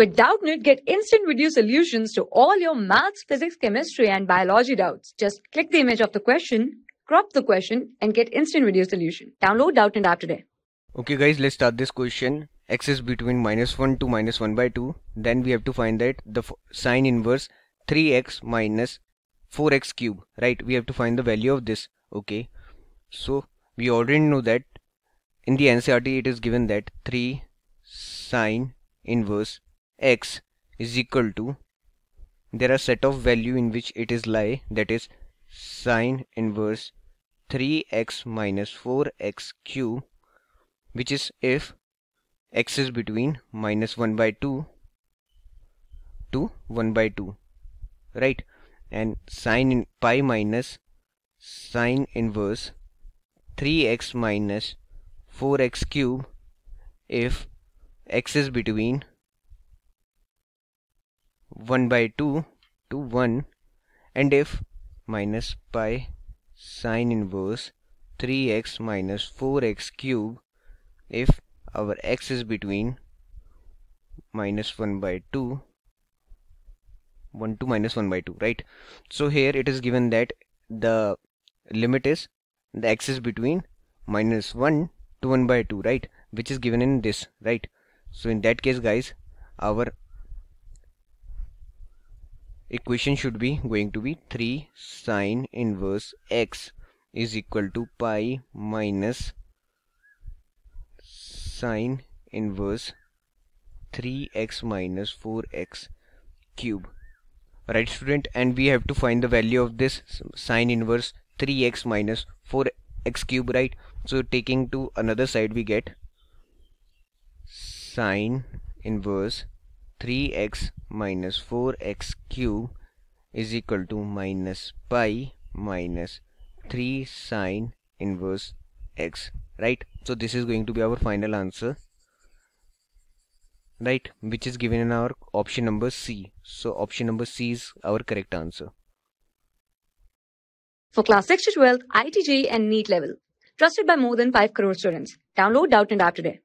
With Doubtnut, get instant video solutions to all your maths, physics, chemistry, and biology doubts. Just click the image of the question, crop the question, and get instant video solution. Download Doubtnut app today. Okay guys, let's start this question. x is between minus 1 to minus 1 by 2. Then we have to find that the sine inverse 3x minus 4x cube. Right, we have to find the value of this. Okay, so we already know that in the NCERT it is given that 3 sine inverse x is equal to there are set of value in which it is lie that is sine inverse 3x minus 4x cube which is if x is between minus 1 by 2 to 1 by 2 right? And sine in pi minus sine inverse 3x minus 4x cube if x is between 1 by 2 to 1 and if minus pi sine inverse 3x minus 4x cube if our x is between minus 1 by 2 1 to minus 1 by 2 right? So here it is given that the limit is the x is between minus 1 to 1 by 2 right? Which is given in this right? So in that case guys our equation should be going to be 3 sine inverse x is equal to pi minus sine inverse 3x minus 4x cube. Right student? And we have to find the value of this sine inverse 3x minus 4x cube right? So taking to another side we get sine inverse 3x minus 4x cube is equal to minus pi minus 3 sine inverse x right so this is going to be our final answer right which is given in our option number C so option number C is our correct answer For class 6 to 12, IIT JEE and NEET level. Trusted by more than 5 crore students. Download Doubtnut app today.